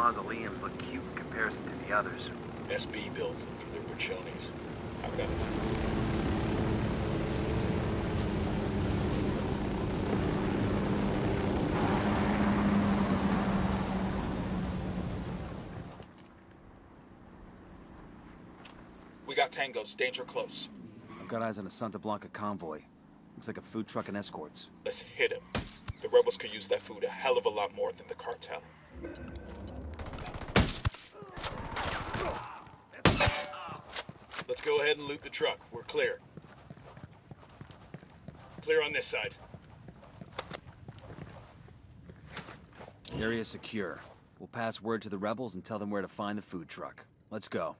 mausoleums look cute in comparison to the others. SB builds them for their Buchones. I've got it. We got tangos, danger close. I've got eyes on a Santa Blanca convoy. Looks like a food truck and escorts. Let's hit him. The rebels could use that food a hell of a lot more than the cartel. Let's go ahead and loot the truck. We're clear. Clear on this side. Area secure. We'll pass word to the rebels and tell them where to find the food truck. Let's go.